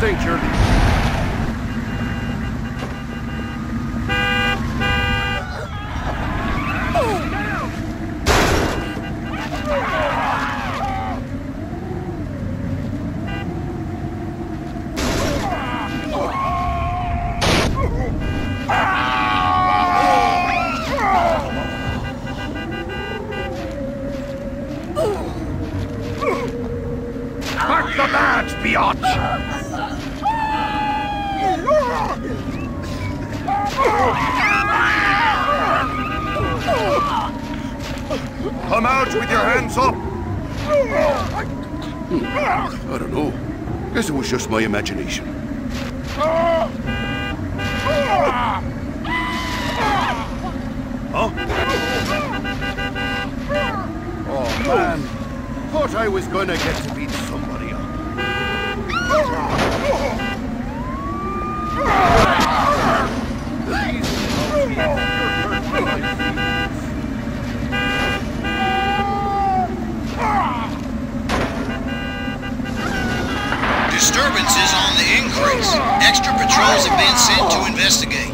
think the badge, biatch! Come out with your hands up! Hmm. I don't know. Guess it was just my imagination. Huh? Oh, man. Thought I was gonna get to beat somebody up. Disturbances on the increase. Extra patrols have been sent to investigate.